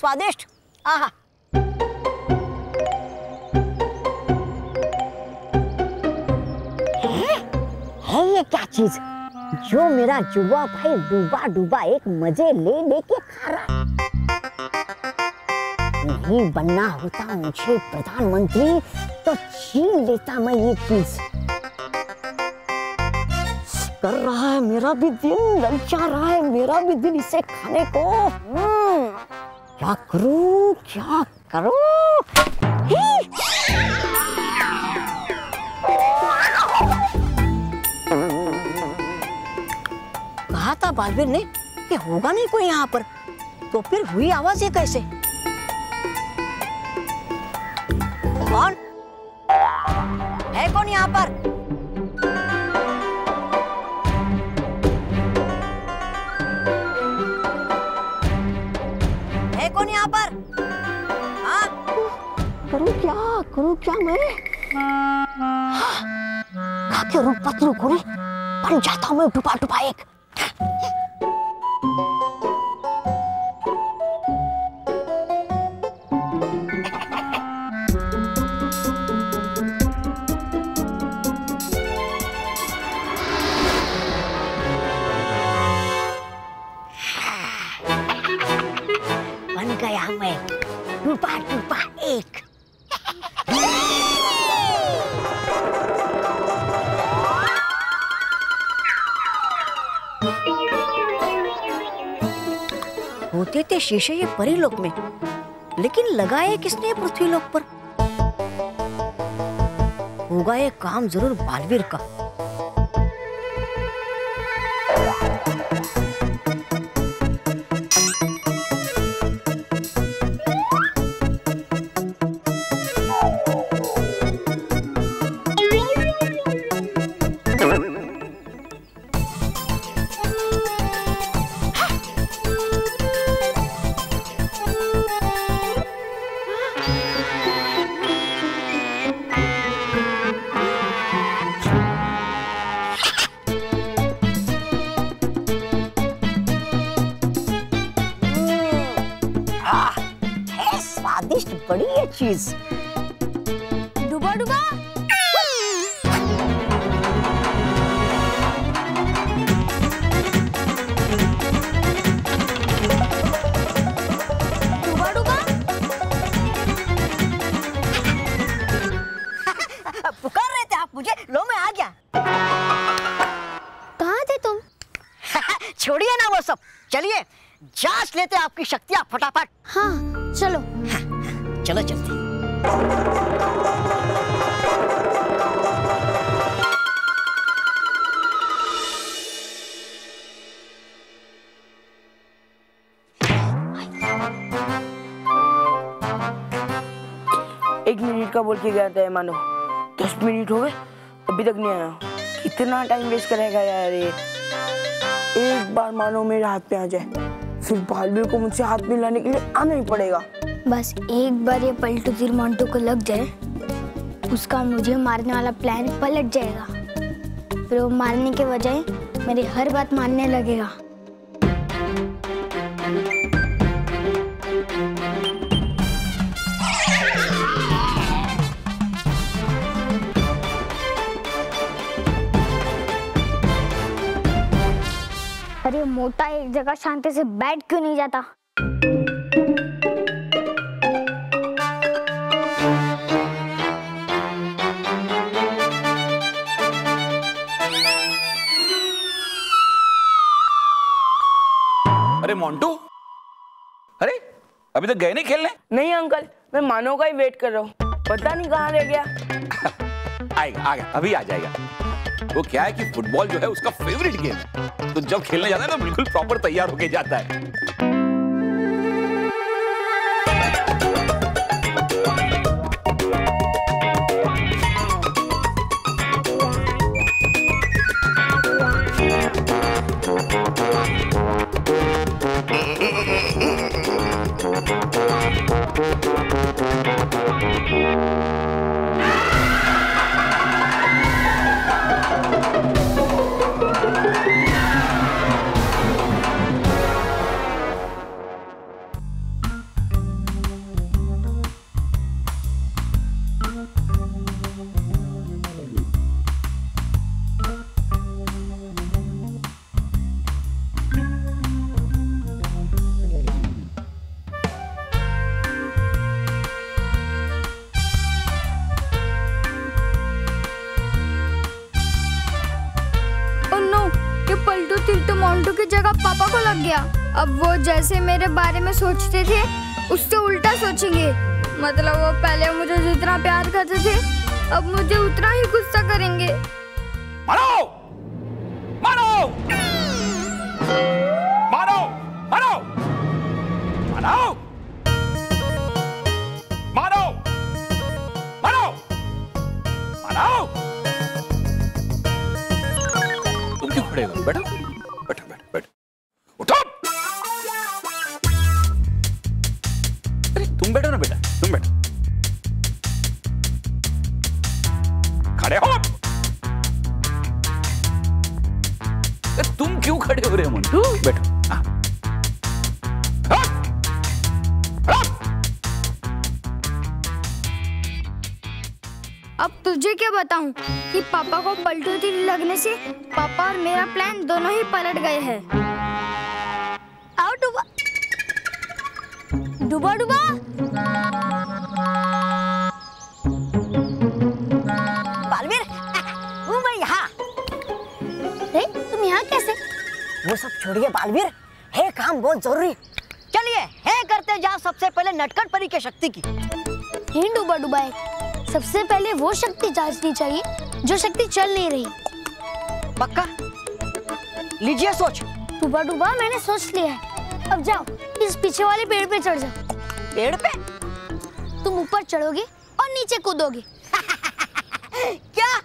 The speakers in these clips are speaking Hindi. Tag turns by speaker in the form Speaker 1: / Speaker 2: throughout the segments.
Speaker 1: स्वादिष्ट। आहा। है? ये क्या चीज़? जो मेरा जुआ भाई डूबा डूबा एक मज़े ले लेके खा रहा नहीं बनना होता मुझे प्रधानमंत्री तो छीन लेता मैं ये चीज़। कर रहा है मेरा भी दिन ललचा रहा है मेरा भी दिन इसे खाने को। हम्म, क्या करूँ क्या करूँ कहा था बालवीर ने कि होगा नहीं कोई यहाँ पर? तो फिर हुई आवाज़ ये कैसे? कौन? है कौन यहाँ पर? करूँ क्या मैं? हाँ, क्या रूप पतलू को बन जाता मैं डुबा डुबा एक। शीशे ये परीलोक में। लेकिन लगाए किसने पृथ्वीलोक पर? होगा ये काम ज़रूर बालवीर का। चीज़।
Speaker 2: डुबा डुबा।
Speaker 3: एक मिनट का बोल के गया था मानो। दस मिनट हो गए, अभी तक नहीं आया। कितना टाइम वेस्ट करेगा यार ये। एक बार मानो मेरे हाथ पे आ जाए, फिर बालवीर को मुझसे हाथ मिलाने के लिए आना ही पड़ेगा।
Speaker 2: बस एक बार ये पलटू तीर मोंटू को लग जाए, उसका मुझे मारने वाला प्लान पलट जाएगा। फिर वो मारने के बजाय मेरी हर बात मानने लगेगा। मोटा एक जगह शांति से बैठ क्यों नहीं जाता?
Speaker 4: अरे मोंटू। अरे अभी तक गए नहीं खेलने?
Speaker 3: नहीं अंकल मैं मानो का ही वेट कर रहा हूँ। पता नहीं कहाँ रह गया।
Speaker 4: आएगा आ गया अभी आ जाएगा। वो क्या है कि फुटबॉल जो है उसका फेवरेट गेम है। तो जब खेलने जाता है ना, बिल्कुल प्रॉपर तैयार होके जाता है।
Speaker 2: जगह पापा को लग गया। अब वो जैसे मेरे बारे में सोचते थे उससे उल्टा सोचेंगे। मतलब वो पहले मुझे जितना प्यार करते थे अब मुझे उतना ही गुस्सा करेंगे।
Speaker 4: मारो! मारो! मारो! मारो! मारो! मारो! मारो! मारो! तुम क्यों खड़े हो? बैठो। बैठो
Speaker 2: पापा को पलटू तिल लगने से पापा और मेरा प्लान दोनों ही पलट गए हैं। आओ डुबा। डुबा डुबा।
Speaker 1: बालवीर हूँ मैं यहाँ।
Speaker 2: तुम यहाँ कैसे?
Speaker 1: वो सब छोड़िए बालवीर है काम बहुत ज़रूरी। चलिए है करते जाओ सबसे पहले नटखट परी के शक्ति की।
Speaker 2: ही डुबा डुबा है सबसे पहले वो शक्ति जांचनी चाहिए जो शक्ति चल नहीं रही।
Speaker 1: पक्का? लीजिए सोच।
Speaker 2: डूबा डूबा मैंने सोच लिया है। अब जाओ इस पीछे वाले पेड़ पे चढ़ जाओ।
Speaker 1: पेड़ पे?
Speaker 2: तुम ऊपर चढ़ोगे और नीचे कूदोगे।
Speaker 1: क्या?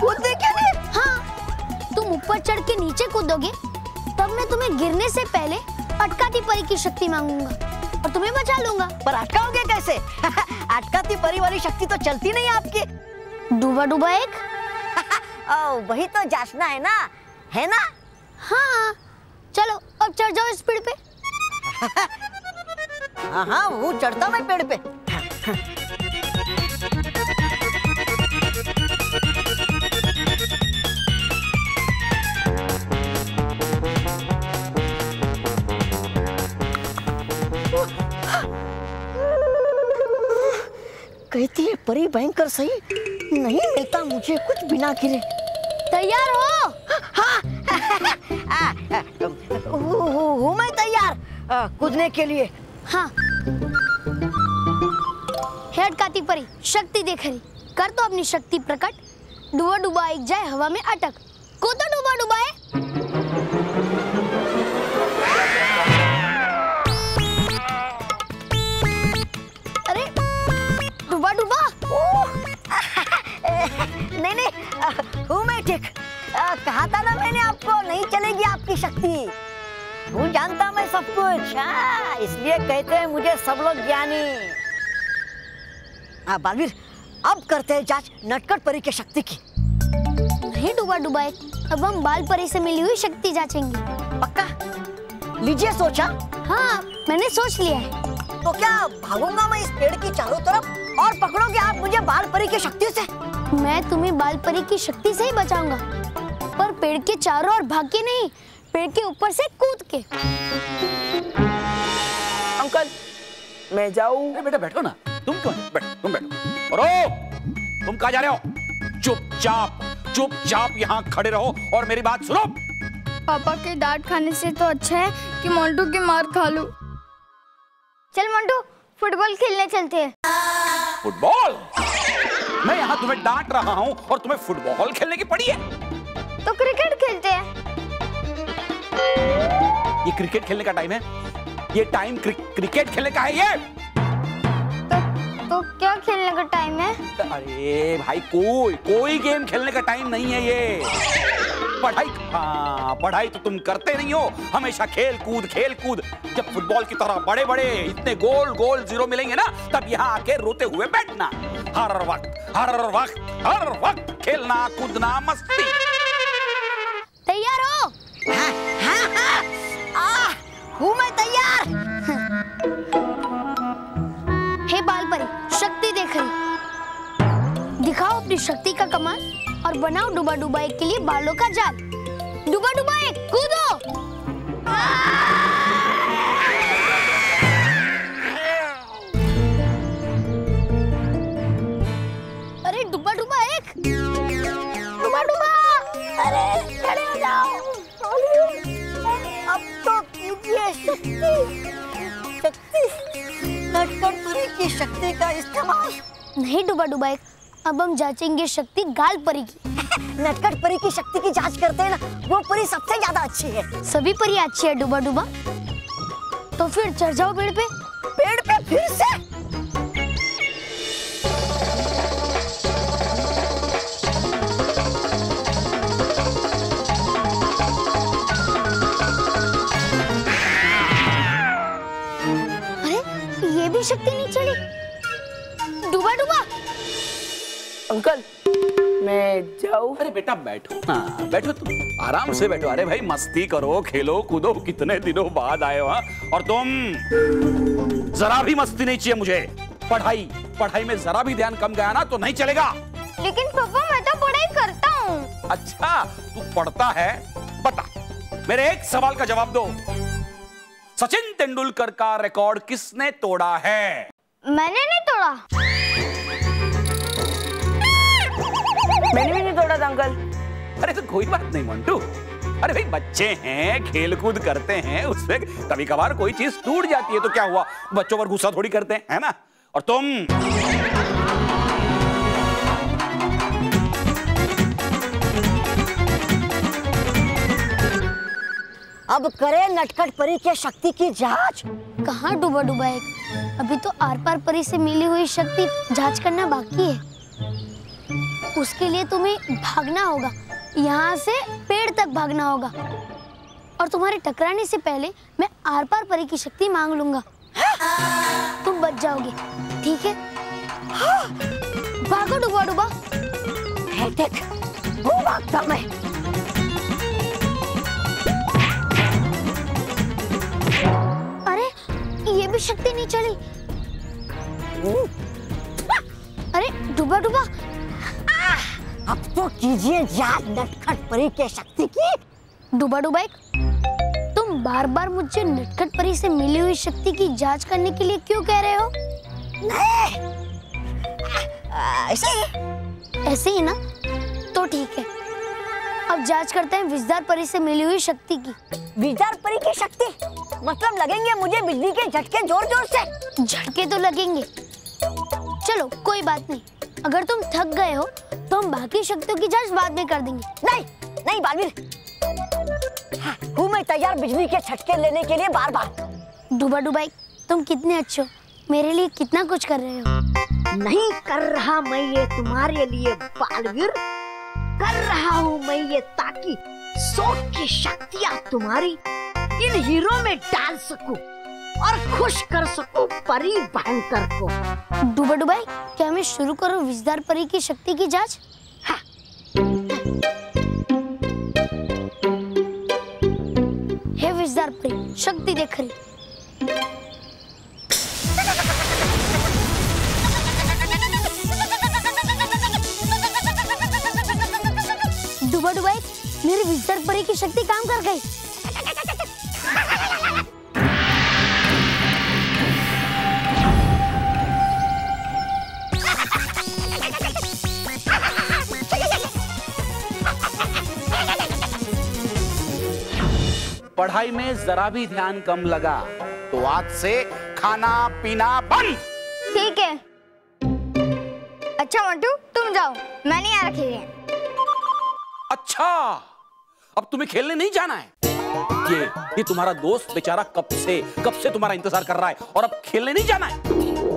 Speaker 1: कूदने के लिए?
Speaker 2: हाँ तुम ऊपर चढ़ के नीचे कूदोगे तब मैं तुम्हें गिरने से पहले अटकाती परी की शक्ति मांगूँगा। और तुम्हें बचा लूँगा।
Speaker 1: पर अटकाओगे कैसे? अटकाती परी वाली शक्ति तो चलती नहीं आपकी।
Speaker 2: डूबा डूबा एक?
Speaker 1: ओ, वही तो जासना है ना? है ना?
Speaker 2: हाँ। चलो अब चढ़ जाओ इस पेड़ पे।
Speaker 1: हाँ हाँ वो चढ़ता मैं पेड़ पे। कहती है परी भयंकर सही। नहीं मिलता मुझे कुछ बिना गिरे।
Speaker 2: तैयार हो?
Speaker 1: हूँ- मैं तैयार। कूदने के लिए।
Speaker 2: हाँ। हे अटकाती परी शक्ति देख रही। कर तो अपनी शक्ति प्रकट। डुबा डुबा एक जाए हवा में अटक। को तो डुबा डुबाए।
Speaker 1: नहीं नहीं हूँ मैं ठीक। कहा था ना मैंने आपको नहीं चलेगी आपकी शक्ति। हूँ जानता मैं सब कुछ हाँ, इसलिए कहते हैं मुझे सब लोग ज्ञानी। हाँ बालवीर अब करते हैं जाँच नटखट परी की शक्ति की।
Speaker 2: नहीं डुबा डुबाए। अब हम बाल परी से मिली हुई शक्ति जांचेंगे।
Speaker 1: पक्का? लीजिए सोचा।
Speaker 2: हाँ मैंने सोच लिया है।
Speaker 1: तो क्या भागूँगा मैं इस पेड़ की चारों तरफ़? और पकड़ोगे आप मुझे बाल परी की शक्ति से।
Speaker 2: मैं तुम्हें बाल परी की शक्ति से ही बचाऊँगा। पर पेड़ के चारों और भाग के नहीं पेड़ के ऊपर से कूद के।
Speaker 3: अंकल मैं जाऊँ?
Speaker 4: अरे बेटा बैठो ना। तुम क्यों? बैठो तुम बैठो। और तुम कहा जा रहे हो? चुपचाप चुपचाप यहाँ खड़े रहो और मेरी बात सुनो।
Speaker 2: पापा के डांट खाने से तो अच्छा है कि मोंटू की मार खा लूँ। चल मंटू फुटबॉल खेलने चलते हैं।
Speaker 4: फुटबॉल? मैं यहाँ तुम्हें डांट रहा हूँ और तुम्हें फुटबॉल खेलने की पड़ी है।
Speaker 2: तो क्रिकेट खेलते हैं।
Speaker 4: ये क्रिकेट खेलने का टाइम है। ये टाइम क्रि, क्रिकेट खेलने का है ये।
Speaker 2: क्या खेलने का टाइम है?
Speaker 4: अरे भाई कोई कोई गेम खेलने का टाइम नहीं है ये। पढ़ाई हाँ पढ़ाई तो तुम करते नहीं हो। हमेशा खेल कूद खेल कूद जब फुटबॉल की तरह बड़े बड़े इतने गोल गोल ज़ीरो मिलेंगे ना तब यहाँ आके रोते हुए बैठना। हर वक्त हर वक्त हर वक्त खेलना कूदना मस्ती।
Speaker 2: तैयार हो?
Speaker 1: हाँ। हाँ हाँ। आ, हूँ मैं तैयार।
Speaker 2: शक्ति का कमाल और बनाओ डुबा डुबा एक के लिए बालों का जाल। डुबा डुबा एक, कूदो! अरे, डुबा डुबा एक! डुबा डुबा! अरे, खड़े हो जाओ! अब तो कीजिए शक्ति। शक्ति लटकन की शक्ति का इस्तेमाल। नहीं डुबा डुबा एक अब हम जांचेंगे शक्ति गाल परी की।
Speaker 1: नटखट परी की शक्ति की जाँच करते हैं ना वो परी सबसे ज़्यादा अच्छी है।
Speaker 2: सभी परी अच्छी है डूबा डूबा तो फिर चढ़ जाओ पेड़ पे।
Speaker 1: पेड़ पे फिर से?
Speaker 2: अरे ये भी शक्ति नहीं चली डूबा डुबा
Speaker 3: अंकल मैं जाऊँ?
Speaker 4: अरे बेटा बैठो। हाँ बैठो तुम। आराम से बैठो। अरे भाई मस्ती करो खेलो कूदो कितने दिनों बाद आए हो हाँ? और तुम जरा भी मस्ती नहीं चाहिए मुझे। पढ़ाई पढ़ाई में जरा भी ध्यान कम गया ना तो नहीं चलेगा।
Speaker 2: लेकिन पापा मैं तो पढ़ाई करता हूँ।
Speaker 4: अच्छा तू पढ़ता है? बता। मेरे एक सवाल का जवाब दो। सचिन तेंदुलकर का रिकॉर्ड किसने तोड़ा है?
Speaker 2: मैंने नहीं तोड़ा।
Speaker 3: मैंने भी नहीं तोड़ा था अंकल?
Speaker 4: अरे तो कोई बात नहीं मंटू। अरे भाई बच्चे हैं खेल कूद करते हैं उससे कभी कभार कोई चीज़ टूट जाती है तो क्या हुआ? बच्चों पर गुस्सा थोड़ी करते हैं है ना? और तुम?
Speaker 1: अब करे नटखट परी के शक्ति की जाँच।
Speaker 2: कहाँ डूबा डूबा एक अभी तो आर पार परी से मिली हुई शक्ति जाँच करना बाकी है। उसके लिए तुम्हें भागना होगा। यहाँ से पेड़ तक भागना होगा। और तुम्हारे टकराने से पहले मैं आर पार परी की शक्ति मांग लूँगा। तुम बच जाओगे ठीक है? हाँ, भागो डूबा डूबा
Speaker 1: वो भागता मैं।
Speaker 2: अरे ये भी शक्ति नहीं चली। अरे डूबा डूबा
Speaker 1: अब तो कीजिए जाँच नटखट परी के शक्ति की।
Speaker 2: डूबा डूबा तुम बार बार मुझे नटखट परी से मिली हुई शक्ति की जाँच करने के लिए क्यों कह रहे हो? नहीं।
Speaker 1: ऐसे ही।
Speaker 2: ऐसे ही ना? तो ठीक है। अब जाँच करते हैं विजदार परी से मिली हुई शक्ति की।
Speaker 1: विचार परी की शक्ति? मतलब लगेंगे मुझे बिजली के झटके ज़ोर ज़ोर से।
Speaker 2: झटके तो लगेंगे। चलो कोई बात नहीं। अगर तुम थक गए हो तो हम बाकी शक्तियों की जाँच बाद में कर देंगे।
Speaker 1: नहीं नहीं बालवीर। हाँ, हूँ मैं तैयार बिजली के झटके लेने के लिए बार बार
Speaker 2: डूबा डूबा एक, तुम कितने अच्छे हो। मेरे लिए कितना कुछ कर रहे हो।
Speaker 1: नहीं कर रहा मैं ये तुम्हारे लिए बालवीर। कर रहा हूँ मैं ये ताकि सोच की शक्तियाँ तुम्हारी इन हीरो में डाल सकूँ। और खुश कर सकूँ परी भयंकर को।
Speaker 2: डूबा डुबाई क्या मैं शुरू करूँ विजदार परी की शक्ति की जाँच? हे। विजदार परी शक्ति देख रही। डूबा डुबाई मेरी विजदार परी की शक्ति काम कर गई।
Speaker 4: पढ़ाई में जरा भी ध्यान कम लगा तो आज से खाना पीना बंद।
Speaker 2: ठीक है। अच्छा मंटू तुम जाओ। मैं नहीं आ रखी है।
Speaker 4: अच्छा अब तुम्हें खेलने नहीं जाना है? ये ये तुम्हारा दोस्त बेचारा कब से कब से तुम्हारा इंतज़ार कर रहा है और अब खेलने नहीं जाना है?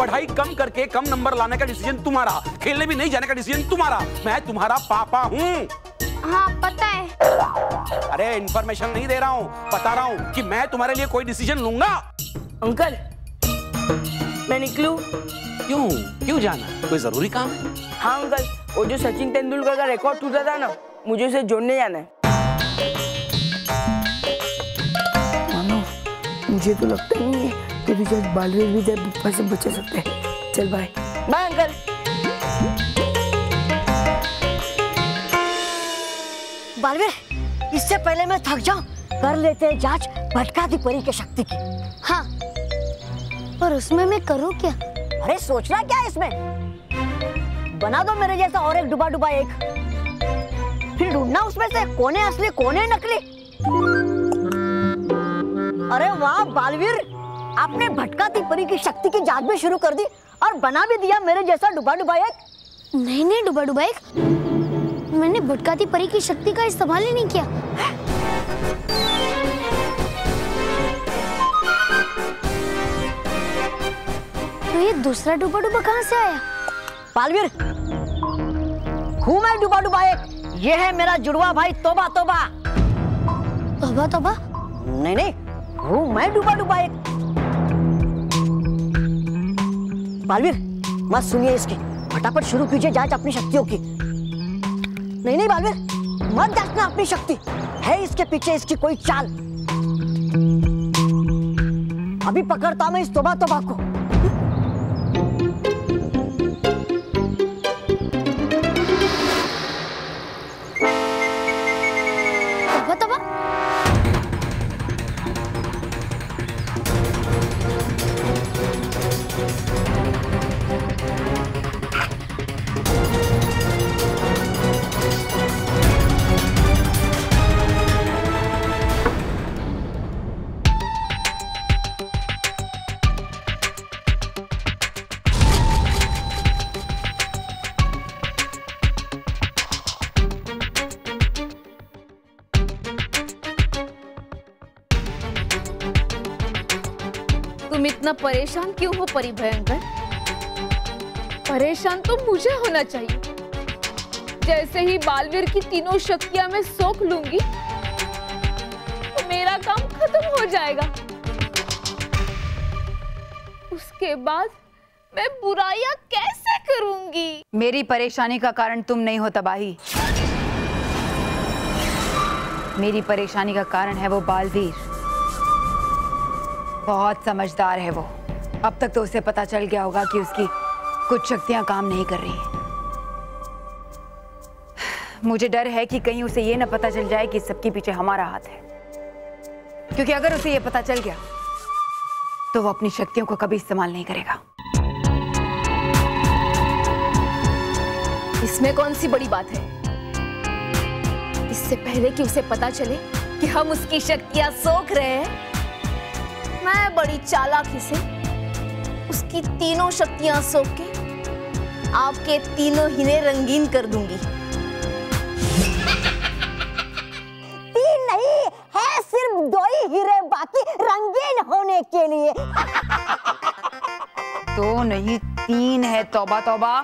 Speaker 4: पढ़ाई कम करके कम नंबर लाने का डिसीज़न तुम्हारा। खेलने भी नहीं जाने का डिसीज़न तुम्हारा। मैं तुम्हारा पापा हूँ।
Speaker 2: हाँ पता है।
Speaker 4: अरे इन्फॉर्मेशन नहीं दे रहा हूँ। बता रहा हूँ कि मैं तुम्हारे लिए कोई डिसीज़न लूँगा।
Speaker 3: अंकल मैं निकलूं?
Speaker 4: क्यों? क्यों जाना? कोई ज़रूरी काम है?
Speaker 3: हाँ अंकल वो जो सचिन तेंदुलकर का रिकॉर्ड टूटा था ना मुझे उसे जोड़ने जाना है। मानो मुझे तो लगता नहीं है कि रिचार्ज बालवीर भी जब बुप्पा से बचा सकते हैं। चल बाय बाय अंकल
Speaker 1: बालवीर इससे पहले मैं थक जाऊँ। कर लेते हैं जाँच भटकाती परी की शक्ति की।
Speaker 2: हाँ। पर उसमें मैं करूँ क्या?
Speaker 1: अरे सोचना क्या है इसमें? बना दो मेरे जैसा और एक डुबा डुबा एक। फिर ढूंढना उसमें से कोने असली कोने नकली। अरे वाह बालवीर। आपने भटकाती परी की शक्ति की जाँच भी शुरू कर दी और बना भी दिया मेरे जैसा डुबा डुबा एक।
Speaker 2: नहीं नहीं डुबा डुबा एक। मैंने भटकाती परी की शक्ति का इस्तेमाल ही नहीं किया। तो ये दूसरा डुबा डुबा कहाँ से आया?
Speaker 1: पालवीर हूँ मैं डुबा डुबा एक। ये है मेरा जुड़वा भाई तोबा तोबा।
Speaker 2: तोबा तोबा?
Speaker 1: नहीं नहीं हूँ मैं डुबा डुबा एक। बालवीर, मत सुनिए इसकी। फटाफट शुरू कीजिए जाँच अपनी शक्तियों की। नहीं नहीं, बालवीर, मत जांचना अपनी शक्ति। है इसके पीछे इसकी कोई चाल। अभी पकड़ता मैं इस तोबा तोबा को।
Speaker 5: तुम इतना परेशान क्यों हो, परी भयंकर? परेशान तो मुझे होना चाहिए। जैसे ही बालवीर की तीनों शक्तियाँ मैं सोख लूँगी तो मेरा काम खत्म हो जाएगा। उसके बाद मैं बुराइयाँ कैसे करूँगी?
Speaker 6: मेरी परेशानी का कारण तुम नहीं हो, तबाही। मेरी परेशानी का कारण है वो बालवीर। बहुत समझदार है वो। अब तक तो उसे पता चल गया होगा कि उसकी कुछ शक्तियाँ काम नहीं कर रही। मुझे डर है कि कहीं उसे ये ना पता चल जाए कि सबके पीछे हमारा हाथ है। क्योंकि अगर उसे ये पता चल गया तो वो अपनी शक्तियों को कभी इस्तेमाल नहीं करेगा।
Speaker 5: इसमें कौन सी बड़ी बात है? इससे पहले कि उसे पता चले कि हम उसकी शक्तियाँ सोख रहे हैं मैं बड़ी चालाकी से उसकी तीनों शक्तियाँ सोख के आपके तीनों हिने रंगीन कर दूँगी।
Speaker 1: तीन नहीं है सिर्फ़ दो ही हीरे बाकी रंगीन होने के लिए।
Speaker 6: दो नहीं तीन है तौबा तौबा।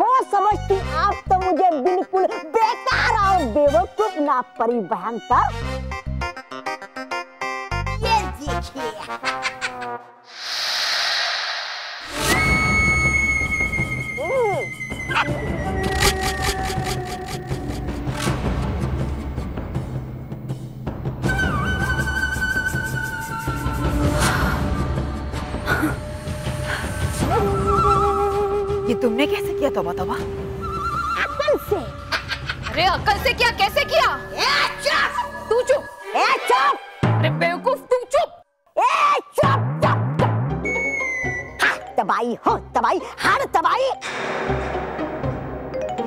Speaker 1: हो समझती आप तो मुझे बिल्कुल बेकार और बेवकूफ़ ना परिभयंकर ये देखिए
Speaker 6: ये तुमने कैसे किया तौबा तौबा?
Speaker 1: अकल से।
Speaker 5: अरे अकल से क्या? कैसे किया?
Speaker 1: ए चुप।
Speaker 5: तू चुप।
Speaker 1: तबाही हो तबाही हर तबाही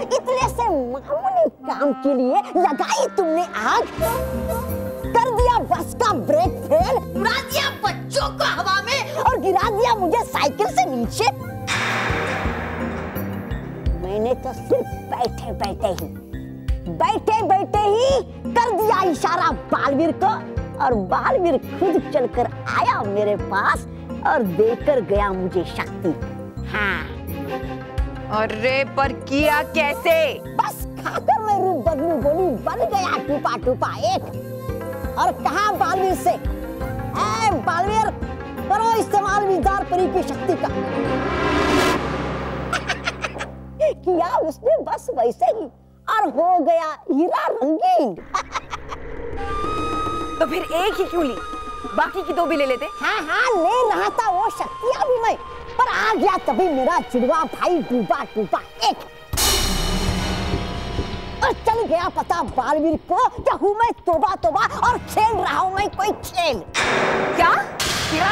Speaker 1: इतने से मामूली काम के लिए लगाई तुमने आग। कर दिया बस का ब्रेक फेल। उड़ा दिया बच्चों को हवा में और गिरा दिया मुझे साइकिल से नीचे। मैंने तो सिर्फ़ बैठे बैठे ही, बैठे बैठे ही कर दिया इशारा बालवीर को। और बालवीर खुद चलकर आया मेरे पास। और देकर गया मुझे शक्ति हाँ।
Speaker 6: अरे पर किया कैसे?
Speaker 1: बस खाकर मैं रूप बदलू बोली बन गया टूपा टूपा एक। और कहा बालवीर से? ए बालवीर करो इस्तेमाल विदार परी की शक्ति का। किया उसने बस वैसे ही और हो गया हीरा रंगीन।
Speaker 6: तो फिर एक ही क्यों ली? बाकी की दो भी ले लेते।
Speaker 1: हाँ हाँ ले रहा था वो शक्तियाँ भी मैं पर आ गया तभी मेरा जुड़वा भाई डूबा डूबा एक। और चल गया पता बालवीर को क्या हूँ मैं तोबा तोबा और खेल रहा हूँ मैं कोई खेल।
Speaker 6: क्या? क्या?